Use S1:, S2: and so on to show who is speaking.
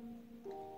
S1: あ。